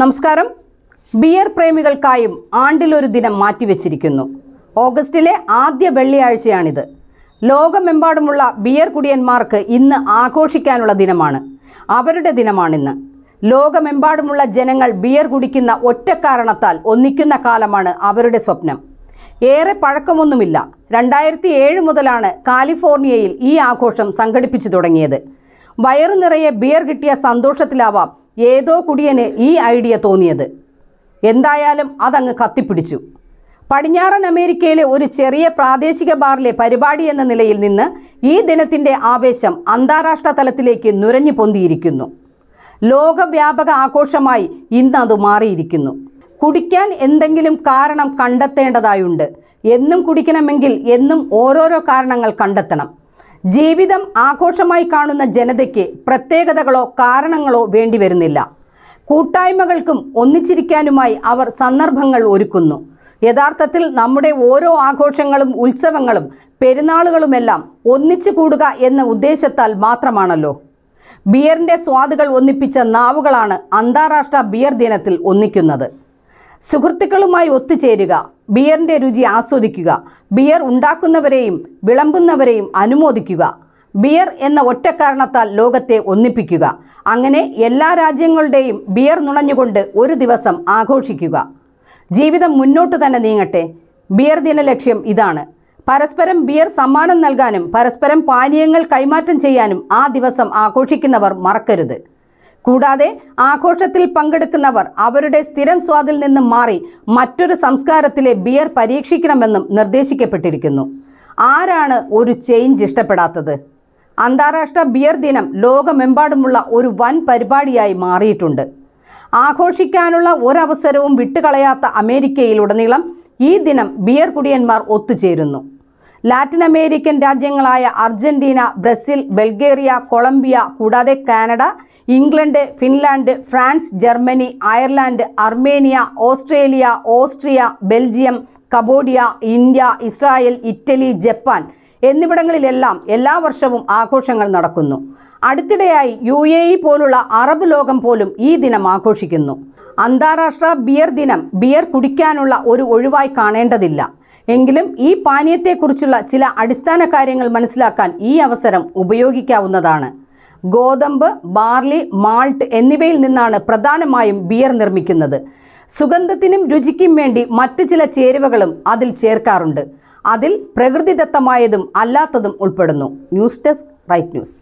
നമസ്കാരം. ബിയർ പ്രേമികൾക്കായും ആണ്ടിലൊരു ദിനം മാറ്റിവെച്ചിരിക്കുന്നു. ഓഗസ്റ്റിലെ ആദ്യ വെള്ളിയാഴ്ചയാണിത്. ലോകമെമ്പാടുമുള്ള ബിയർ കുടിയന്മാർക്ക് ഇന്ന് ആഘോഷിക്കാനുള്ള ദിനമാണ്. അവരുടെ ദിനമാണിന്ന്. ലോകമെമ്പാടുമുള്ള ജനങ്ങൾ ബിയർ കുടിക്കുന്ന ഒറ്റ കാരണത്താൽ ഒന്നിക്കുന്ന കാലമാണ് അവരുടെ സ്വപ്നം. ഏറെ പഴക്കമൊന്നുമില്ല. രണ്ടായിരത്തി ഏഴ് മുതലാണ് കാലിഫോർണിയയിൽ ഈ ആഘോഷം സംഘടിപ്പിച്ചു തുടങ്ങിയത്. വയറു നിറയെ ബിയർ കിട്ടിയ സന്തോഷത്തിലാവാം ഏതോ കുടിയന് ഈ ഐഡിയ തോന്നിയത്. എന്തായാലും അതങ്ങ് കത്തിപ്പിടിച്ചു. പടിഞ്ഞാറൻ അമേരിക്കയിലെ ഒരു ചെറിയ പ്രാദേശിക ബാറിലെ പരിപാടി എന്ന നിലയിൽ നിന്ന് ഈ ദിനത്തിന്റെ ആവേശം അന്താരാഷ്ട്ര തലത്തിലേക്ക് നുരഞ്ഞു പൊന്തിയിരിക്കുന്നു. ലോകവ്യാപക ആഘോഷമായി ഇന്ന് അത് മാറിയിരിക്കുന്നു. കുടിക്കാൻ എന്തെങ്കിലും കാരണം കണ്ടെത്തേണ്ടതായുണ്ട്. എന്നും കുടിക്കണമെങ്കിൽ എന്നും ഓരോരോ കാരണങ്ങൾ കണ്ടെത്തണം. ജീവിതം ആഘോഷമായി കാണുന്ന ജനതയ്ക്ക് പ്രത്യേകതകളോ കാരണങ്ങളോ വേണ്ടി വരുന്നില്ല. കൂട്ടായ്മകൾക്കും ഒന്നിച്ചിരിക്കാനുമായി അവർ സന്ദർഭങ്ങൾ ഒരുക്കുന്നു. യഥാർത്ഥത്തിൽ നമ്മുടെ ഓരോ ആഘോഷങ്ങളും ഉത്സവങ്ങളും പെരുന്നാളുകളുമെല്ലാം ഒന്നിച്ചു കൂടുക എന്ന ഉദ്ദേശത്താൽ മാത്രമാണല്ലോ. ബിയറിന്റെ സ്വാദുകൾ ഒന്നിപ്പിച്ച നാവുകളാണ് അന്താരാഷ്ട്ര ബിയർ ദിനത്തിൽ ഒന്നിക്കുന്നത്. സുഹൃത്തുക്കളുമായി ഒത്തുചേരുക ബിയറിന്റെ രുചി ആസ്വദിക്കുക ബിയർ ഉണ്ടാക്കുന്നവരെയും വിളമ്പുന്നവരെയും അനുമോദിക്കുക ബിയർ എന്ന ഒറ്റ കാരണത്താൽ ലോകത്തെ ഒന്നിപ്പിക്കുക. അങ്ങനെ എല്ലാ രാജ്യങ്ങളുടെയും ബിയർ നുണഞ്ഞുകൊണ്ട് ഒരു ദിവസം ആഘോഷിക്കുക. ജീവിതം മുന്നോട്ട് തന്നെ നീങ്ങട്ടെ. ബിയർ ദിന ലക്ഷ്യം ഇതാണ്. പരസ്പരം ബിയർ സമ്മാനം നൽകാനും പരസ്പരം പാനീയങ്ങൾ കൈമാറ്റം ചെയ്യാനും ആ ദിവസം ആഘോഷിക്കുന്നവർ മറക്കരുത്. കൂടാതെ ആഘോഷത്തിൽ പങ്കെടുക്കുന്നവർ അവരുടെ സ്ഥിരം സ്വാദിൽ നിന്ന് മാറി മറ്റൊരു സംസ്കാരത്തിലെ ബിയർ പരീക്ഷിക്കണമെന്നും നിർദ്ദേശിക്കപ്പെട്ടിരിക്കുന്നു. ആരാണ് ഒരു ചേഞ്ച് ഇഷ്ടപ്പെടാത്തത്? അന്താരാഷ്ട്ര ബിയർ ദിനം ലോകമെമ്പാടുമുള്ള ഒരു വൻ പരിപാടിയായി മാറിയിട്ടുണ്ട്. ആഘോഷിക്കാനുള്ള ഒരവസരവും വിട്ടുകളയാത്ത അമേരിക്കയിലുടനീളം ഈ ദിനം ബിയർ കുടിയന്മാർ ഒത്തുചേരുന്നു. ലാറ്റിൻ അമേരിക്കൻ രാജ്യങ്ങളായ അർജന്റീന ബ്രസീൽ ബൾഗേറിയ കൊളംബിയ കൂടാതെ Canada England Finland France Germany Ireland Armenia Australia Austria Belgium Cambodia India Israel Italy Japan എന്നിവിടങ്ങളിലെല്ലാം എല്ലാ വർഷവും ആഘോഷങ്ങൾ നടക്കുന്നു. അടുത്തിടെയായി യു എ ഇ പോലുള്ള അറബ് ലോകം പോലും ഈ ദിനം ആഘോഷിക്കുന്നു. അന്താരാഷ്ട്ര ബിയർ ദിനം ബിയർ കുടിക്കാനുള്ള ഒരു ഒഴിവായി കാണേണ്ടതില്ല. എങ്കിലും ഈ പാനീയത്തെക്കുറിച്ചുള്ള ചില അടിസ്ഥാന കാര്യങ്ങൾ മനസ്സിലാക്കാൻ ഈ അവസരം ഉപയോഗിക്കാവുന്നതാണ്. ഗോതമ്പ് ബാർലി മാൾട്ട് എന്നിവയിൽ നിന്നാണ് പ്രധാനമായും ബിയർ നിർമ്മിക്കുന്നത്. സുഗന്ധത്തിനും രുചിക്കും വേണ്ടി മറ്റു ചില ചേരുവകളും അതിൽ ചേർക്കാറുണ്ട്. അതിൽ പ്രകൃതിദത്തമായതും അല്ലാത്തതും ഉൾപ്പെടുന്നു. News desk right news.